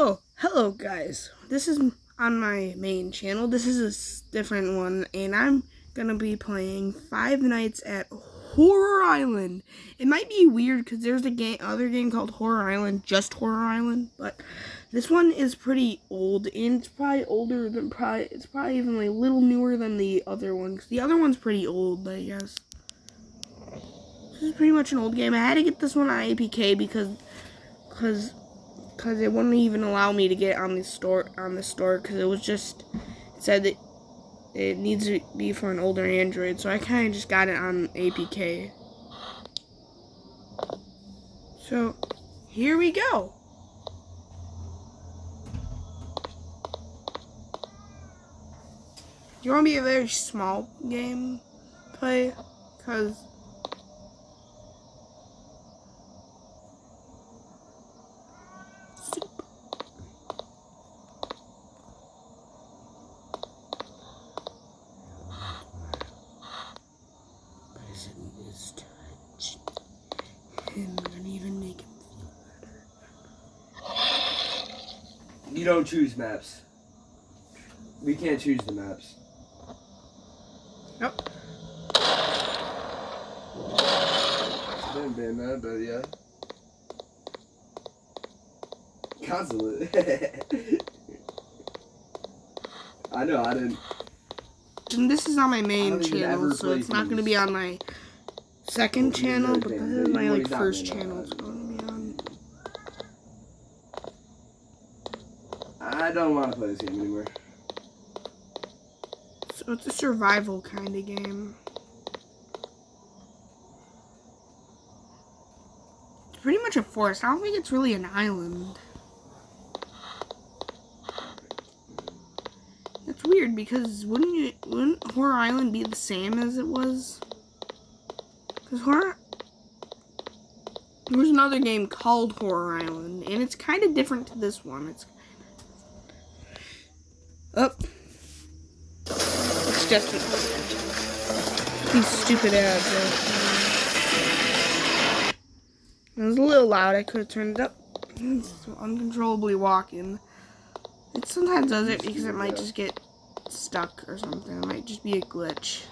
Oh, hello guys. This is on my main channel. This is a different one, and I'm gonna be playing Five Nights at Horror Island. It might be weird because there's a game, other game called Horror Island, just Horror Island, but this one is pretty old, and it's probably older than probably it's probably even like a little newer than the other one. 'cause the other one's pretty old, I guess. This is pretty much an old game. I had to get this one on APK because because because it wouldn't even allow me to get on the store on the store because it was just it said that it needs to be for an older Android. So I kind of just got it on APK. So here we go. You want to be a very small game play because You don't choose maps. We can't choose the maps. Nope. Didn't that, but yeah. Consulate. I know, I didn't. And this is on my main channel, so it's not going to be on my second channel, but this is my like first channel now. it's going to be on. I don't want to play this game anymore. So it's a survival kind of game. It's pretty much a forest. I don't think it's really an island. That's weird because wouldn't you wouldn't Horror Island be the same as it was? Because horror there was another game called Horror Island, and it's kind of different to this one. It's up. It's just these stupid ads. It was a little loud. I could have turned it up. It's uncontrollably walking. It sometimes does it because it might just get stuck or something. It might just be a glitch.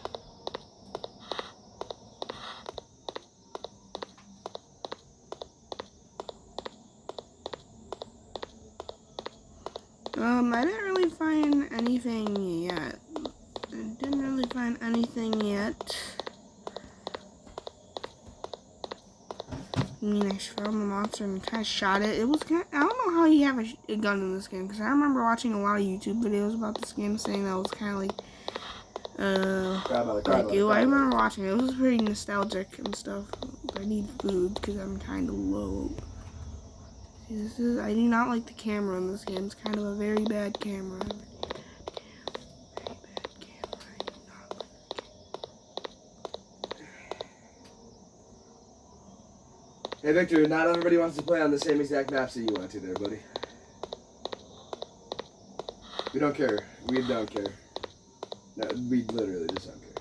Um, I didn't really find anything yet. I didn't really find anything yet. I mean, I found the monster and kind of shot it. It was kind I don't know how you have a, a gun in this game because I remember watching a lot of YouTube videos about this game saying that was kind of like, uh, Grab out, grab like out, I remember watching it. It was pretty nostalgic and stuff. I need food because I'm kind of low. This is I do not like the camera in this game. It's kind of a very bad camera. Very bad camera. I do not like Hey Victor, not everybody wants to play on the same exact maps that you want to there, buddy. We don't care. We don't care. No, we literally just don't care.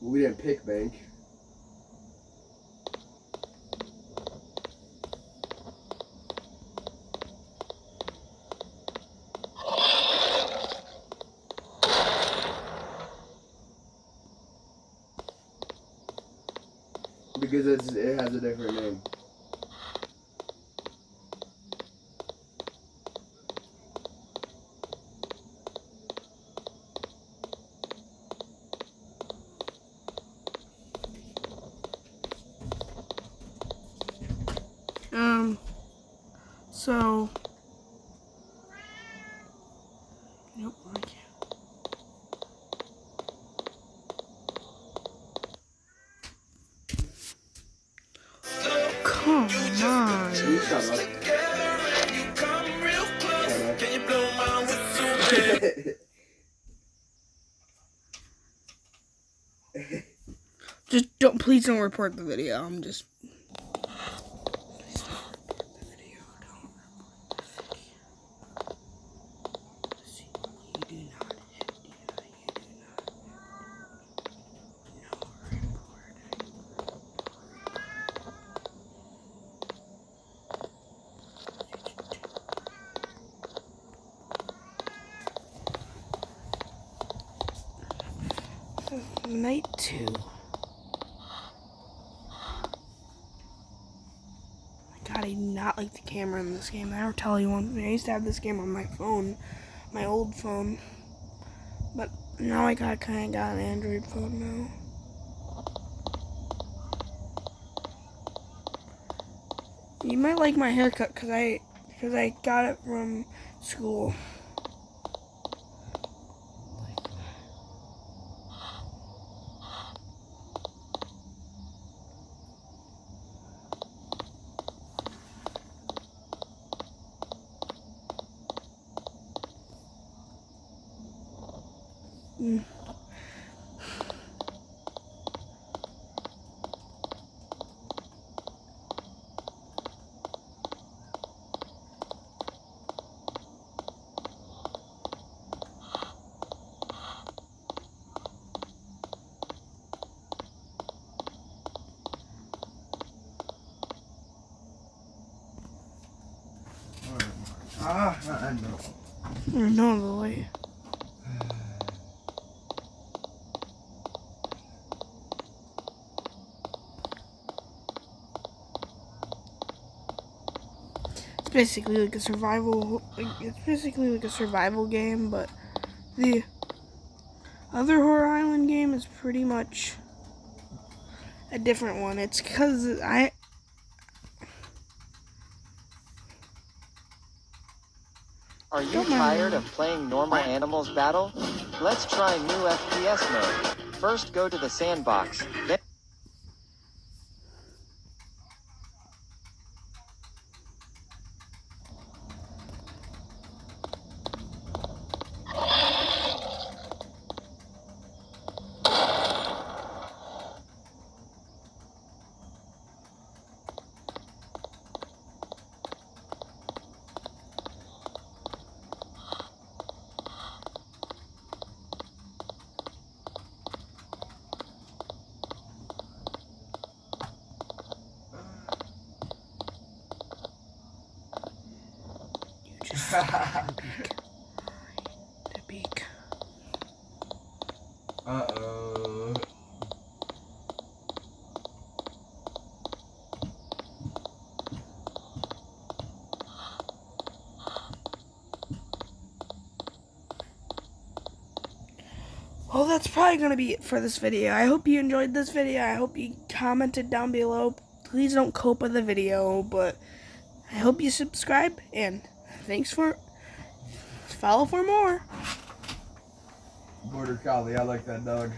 We didn't pick bank. Because it's, it has a different name. Um, so. Nope, I can't. Just don't, please don't report the video. I'm just. Please don't report the video. Don't report the video. See, you do not hit. You do not. No reporting. Night two. God, I not like the camera in this game. I never tell you one. I used to have this game on my phone, my old phone, but now I got kind of got an Android phone now. You might like my haircut because I because I got it from school. Mm. Ah, I know. No, boy. It's basically like a survival. like, It's basically like a survival game, but the other Horror Island game is pretty much a different one. It's because I Are you tired of playing normal animals battle? Let's try new FPS mode. First go to the sandbox, then you just the beak. Uh oh. Well, that's probably going to be it for this video. I hope you enjoyed this video. I hope you commented down below. Please don't cope with the video, but I hope you subscribe and thanks for follow for more. Border collie, I like that dog.